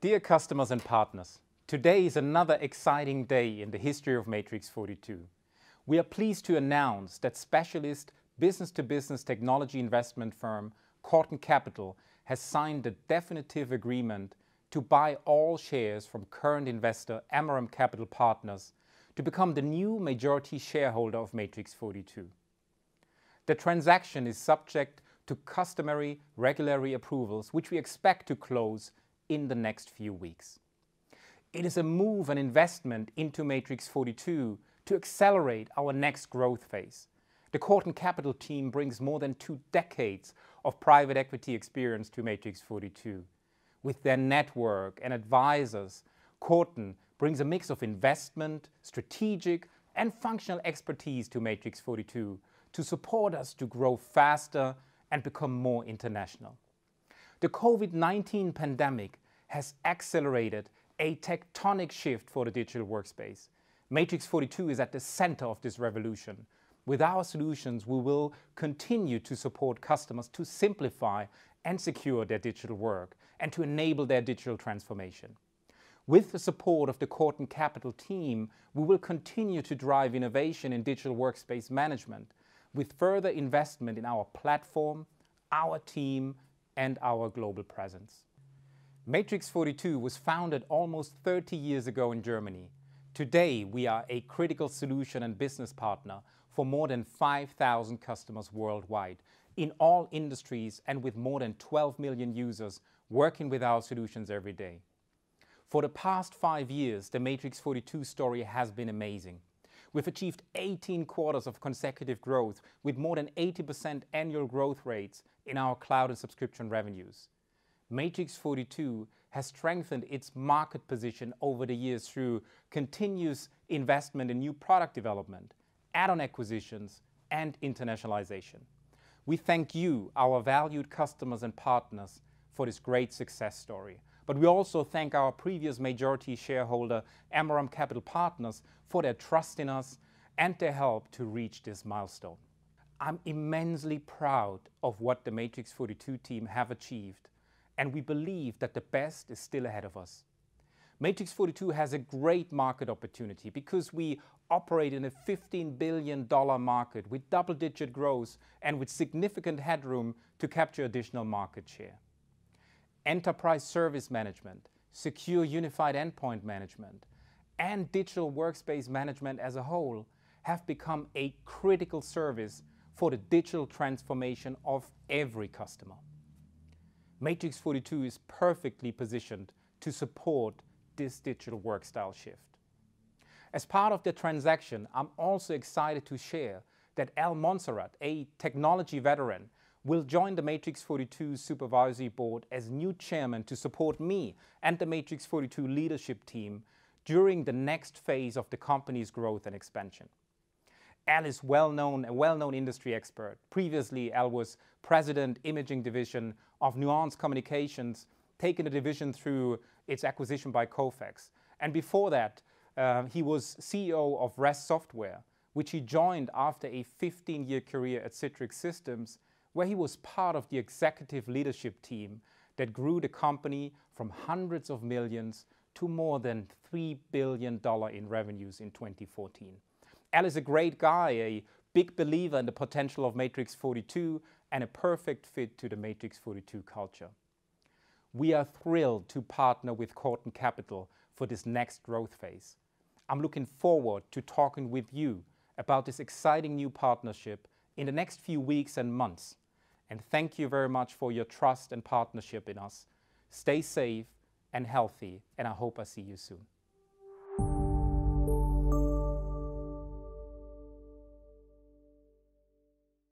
Dear customers and partners, today is another exciting day in the history of Matrix 42. We are pleased to announce that specialist business-to-business technology investment firm Corten Capital has signed a definitive agreement to buy all shares from current investor Amaram Capital Partners to become the new majority shareholder of Matrix 42. The transaction is subject to customary regulatory approvals, which we expect to close in the next few weeks. It is a move and investment into Matrix 42 to accelerate our next growth phase. The Corten Capital team brings more than two decades of private equity experience to Matrix 42. With their network and advisors, Corten brings a mix of investment, strategic, and functional expertise to Matrix 42 to support us to grow faster and become more international. The COVID-19 pandemic has accelerated a tectonic shift for the digital workspace. Matrix 42 is at the center of this revolution. With our solutions, we will continue to support customers to simplify and secure their digital work and to enable their digital transformation. With the support of the Corten Capital team, we will continue to drive innovation in digital workspace management with further investment in our platform, our team, and our global presence. Matrix 42 was founded almost 30 years ago in Germany. Today, we are a critical solution and business partner for more than 5,000 customers worldwide in all industries and with more than 12 million users working with our solutions every day. For the past five years, the Matrix 42 story has been amazing. We've achieved 18 quarters of consecutive growth with more than 80% annual growth rates in our cloud and subscription revenues. Matrix 42 has strengthened its market position over the years through continuous investment in new product development, add-on acquisitions, and internationalization. We thank you, our valued customers and partners, for this great success story. But we also thank our previous majority shareholder, Amaram Capital Partners, for their trust in us and their help to reach this milestone. I'm immensely proud of what the Matrix 42 team have achieved, and we believe that the best is still ahead of us. Matrix 42 has a great market opportunity because we operate in a $15 billion market with double-digit growth and with significant headroom to capture additional market share. Enterprise service management, secure unified endpoint management, and digital workspace management as a whole have become a critical service for the digital transformation of every customer. Matrix 42 is perfectly positioned to support this digital work style shift. As part of the transaction, I'm also excited to share that Al Monserrat, a technology veteran, will join the Matrix 42 supervisory board as new chairman to support me and the Matrix 42 leadership team during the next phase of the company's growth and expansion. Al is well known, a well-known industry expert. Previously, Al was President, Imaging Division of Nuance Communications, taking the division through its acquisition by Kofax. And before that, uh, he was CEO of RES Software, which he joined after a 15-year career at Citrix Systems, where he was part of the executive leadership team that grew the company from hundreds of millions to more than $3 billion in revenues in 2014. Al is a great guy, a big believer in the potential of Matrix 42, and a perfect fit to the Matrix 42 culture. We are thrilled to partner with Corten Capital for this next growth phase. I'm looking forward to talking with you about this exciting new partnership in the next few weeks and months. And thank you very much for your trust and partnership in us. Stay safe and healthy, and I hope I see you soon.